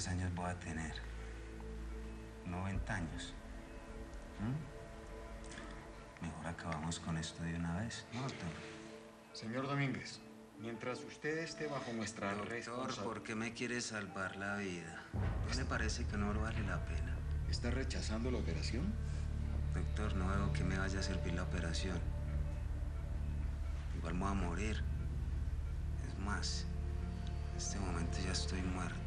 ¿Cuántos años voy a tener? 90 años. ¿Mm? Mejor acabamos con esto de una vez, ¿no, doctor? Señor Domínguez, mientras usted esté bajo nuestra Doctor, responsabilidad... ¿por qué me quiere salvar la vida? ¿No le parece que no vale la pena? ¿Está rechazando la operación? Doctor, no veo que me vaya a servir la operación. Igual me voy a morir. Es más, en este momento ya estoy muerto.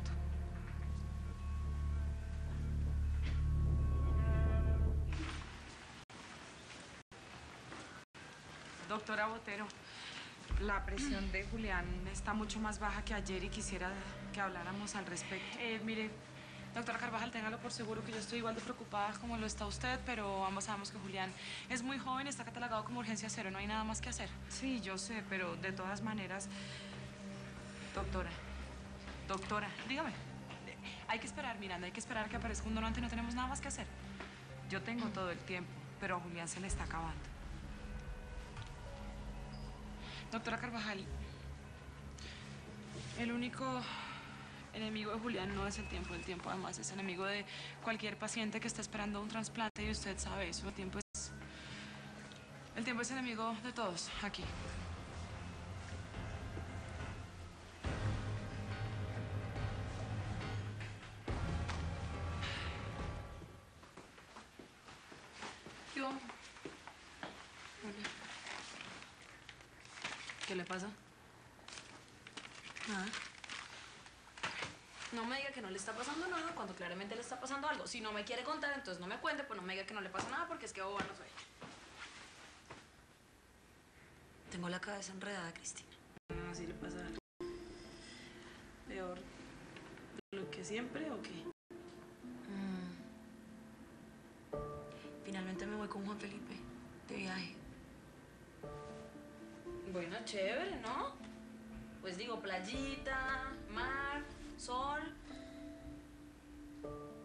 Doctora Botero, la presión de Julián está mucho más baja que ayer y quisiera que habláramos al respecto. Eh, mire, doctora Carvajal, téngalo por seguro que yo estoy igual de preocupada como lo está usted, pero ambos sabemos que Julián es muy joven está catalogado como urgencia cero, no hay nada más que hacer. Sí, yo sé, pero de todas maneras... Doctora, doctora, Dígame, hay que esperar, Miranda, hay que esperar que aparezca un donante, no tenemos nada más que hacer. yo tengo todo el tiempo, pero a Julián se le está acabando. Doctora Carvajal, el único enemigo de Julián no es el tiempo, el tiempo además es enemigo de cualquier paciente que está esperando un trasplante y usted sabe eso, el tiempo es... El tiempo es enemigo de todos aquí. ¿Qué le pasa? Nada. No me diga que no le está pasando nada cuando claramente le está pasando algo. Si no me quiere contar, entonces no me cuente, pues no me diga que no le pasa nada porque es que boba no soy. Tengo la cabeza enredada, Cristina. Ah, ¿Así le pasa peor de lo que siempre o qué? Mm. Finalmente me voy con Juan Felipe de viaje. Bueno, chévere, ¿no? Pues digo, playita, mar, sol.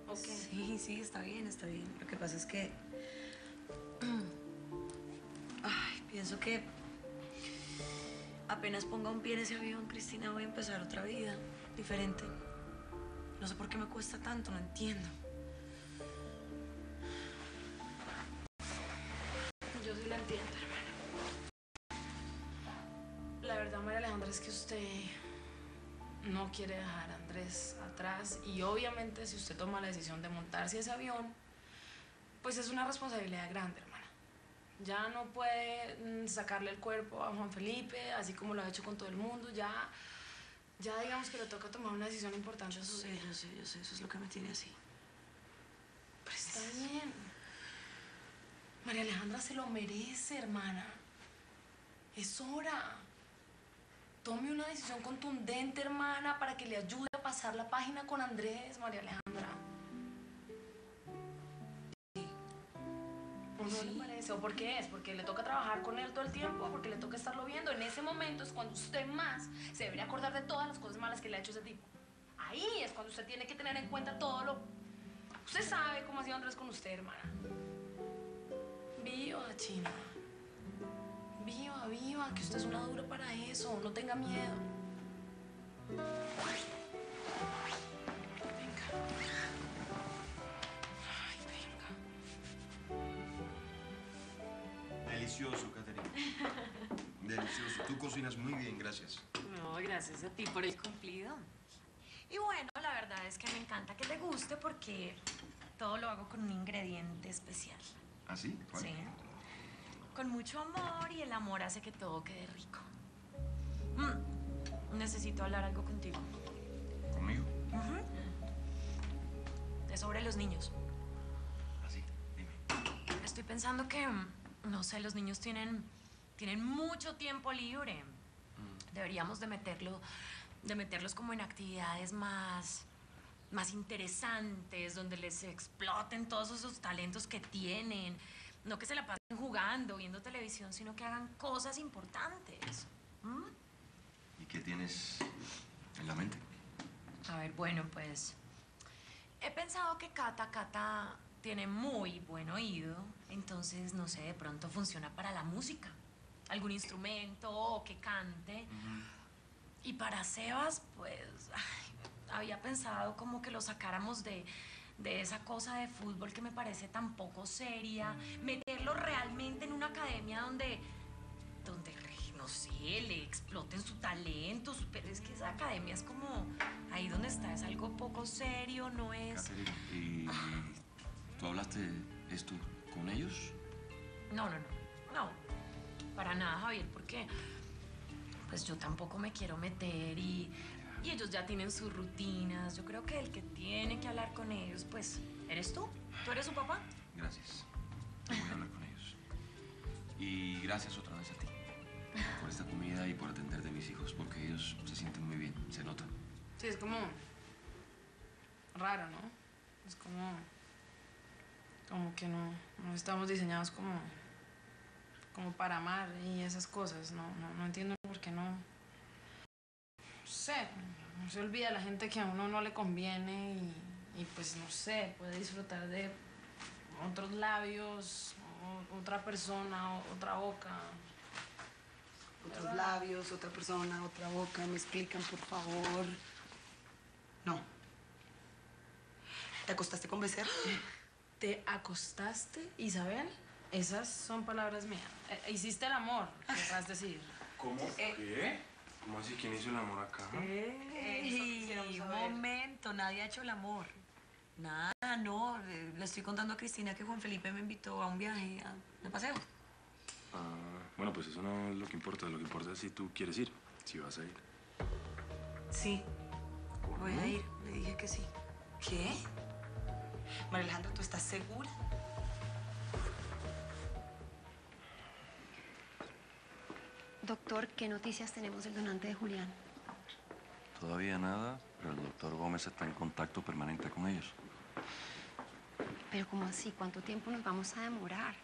¿O qué? Sí, sí, está bien, está bien. Lo que pasa es que... Ay, pienso que apenas ponga un pie en ese avión, Cristina, voy a empezar otra vida diferente. No sé por qué me cuesta tanto, no entiendo. Yo sí la entiendo, hermana. Alejandra, es que usted no quiere dejar a Andrés atrás y obviamente si usted toma la decisión de montarse ese avión, pues es una responsabilidad grande, hermana. Ya no puede mm, sacarle el cuerpo a Juan Felipe, así como lo ha hecho con todo el mundo, ya, ya digamos que le toca tomar una decisión importante. Yo sé, yo sé, yo sé, eso es lo que me tiene así. Pero está bien. María Alejandra se lo merece, hermana. Es hora. Tome una decisión contundente, hermana, para que le ayude a pasar la página con Andrés, María Alejandra. ¿O no le parece? ¿O por qué es? ¿Porque le toca trabajar con él todo el tiempo? ¿Porque le toca estarlo viendo? En ese momento es cuando usted más se debería acordar de todas las cosas malas que le ha hecho ese tipo. Ahí es cuando usted tiene que tener en cuenta todo lo... Usted sabe cómo ha sido Andrés con usted, hermana. Viva, China. Viva, viva, que usted es una dura para eso. No tenga miedo. Venga. Ay, venga. Delicioso, Caterina. Delicioso. Tú cocinas muy bien, gracias. No, gracias a ti por el cumplido. Y bueno, la verdad es que me encanta que te guste porque todo lo hago con un ingrediente especial. ¿Ah, sí? ¿Cuál? Sí. Con mucho amor y el amor hace que todo quede rico. Mm, Necesito hablar algo contigo. ¿Conmigo? Es sobre los niños. ¿Ah, sí? Dime. Estoy pensando que, mm, no sé, los niños tienen, tienen mucho tiempo libre. Deberíamos de meterlo, de meterlos como en actividades más, más interesantes, donde les exploten todos esos talentos que tienen. No que se la pasen jugando, viendo televisión, sino que hagan cosas importantes. ¿Mm? ¿Y qué tienes en la mente? A ver, bueno, pues he pensado que Cata, Cata tiene muy buen oído, entonces, no sé, de pronto funciona para la música. Algún instrumento o que cante. Y para Sebas, pues, ay, había pensado como que lo sacáramos de, de esa cosa de fútbol que me parece tan poco seria, meterlo realmente en una academia donde, donde no sé, le exploten su talento, su- pero es que esa academia es como ahí donde está, es algo poco serio, no es... ¿y tú hablaste esto con ellos? No, no, no, no, para nada, Javier, porque pues yo tampoco me quiero meter y, y ellos ya tienen sus rutinas. Yo creo que el que tiene que hablar con ellos, pues, eres tú. ¿Tú eres su papá? Gracias. Voy a hablar con ellos. Y gracias otra vez a ti por esta comida y por atender de mis hijos, porque ellos se sienten muy bien, se nota. Sí, es como raro, ¿no? Es como como que no, no estamos diseñados como como para amar y esas cosas. No, no, no entiendo por qué no. No sé, no se olvida la gente que a uno no le conviene y, y pues no sé, puede disfrutar de otros labios, o- otra persona, o- otra boca. Otros labios, otra persona, otra boca. ¿Me explican, por favor? No. ¿Te acostaste con Becerra? ¿Te acostaste, Isabel? Esas son palabras mías. Eh, hiciste el amor, querrás decir. ¿Cómo? ¿Qué? ¿Cómo así? ¿Quién hizo el amor acá? Ey, un momento, nadie ha hecho el amor. Nada, no. Le estoy contando a Cristina que Juan Felipe me invitó a un viaje a- de paseo. Ah, bueno, pues eso no es lo que importa. Lo que importa es si tú quieres ir, si vas a ir. Sí, voy a ir. Le dije que sí. ¿Qué? María Alejandra, ¿tú estás segura? Doctor, ¿qué noticias tenemos del donante de Julián? Todavía nada, pero el doctor Gómez está en contacto permanente con ellos. Pero ¿cómo así? ¿Cuánto tiempo nos vamos a demorar?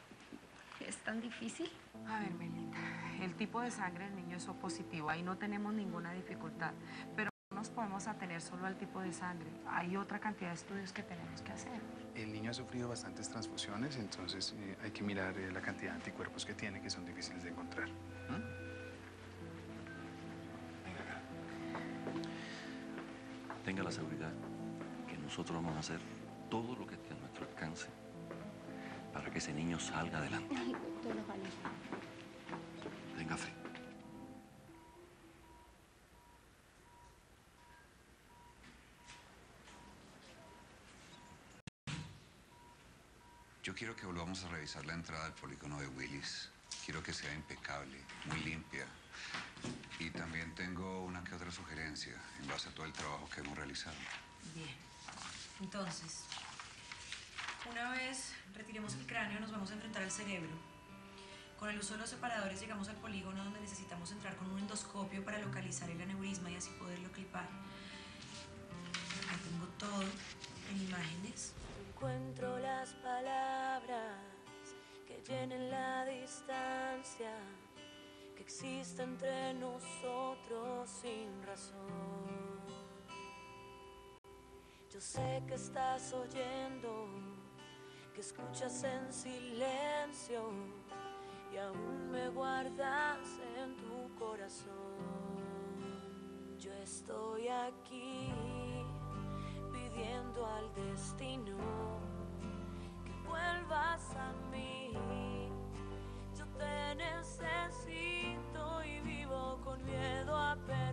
¿Es tan difícil? A ver, Melita, el tipo de sangre del niño es O positivo, ahí no tenemos ninguna dificultad, pero no nos podemos atener solo al tipo de sangre. Hay otra cantidad de estudios que tenemos que hacer. El niño ha sufrido bastantes transfusiones, entonces eh, hay que mirar eh, la cantidad de anticuerpos que tiene, que son difíciles de encontrar. Tenga la seguridad que nosotros vamos a hacer todo lo que esté a nuestro alcance para que ese niño salga adelante. Ay, doctor, ojalá. Tenga fe. Yo quiero que volvamos a revisar la entrada del polígono de Willis. Quiero que sea impecable, muy limpia. Y también tengo una que otra sugerencia en base a todo el trabajo que hemos realizado. Bien. Entonces, una vez retiremos el cráneo, nos vamos a enfrentar al cerebro. Con el uso de los separadores llegamos al polígono donde necesitamos entrar con un endoscopio para localizar el aneurisma y así poderlo clipar. Ahí tengo todo en imágenes. Encuentro las palabras que llenen la distancia existe entre nosotros sin razón. Yo sé que estás oyendo, que escuchas en silencio y aún me guardas en tu corazón. Yo estoy aquí pidiendo al destino que vuelvas a mí. Yo te necesito miedo a perder.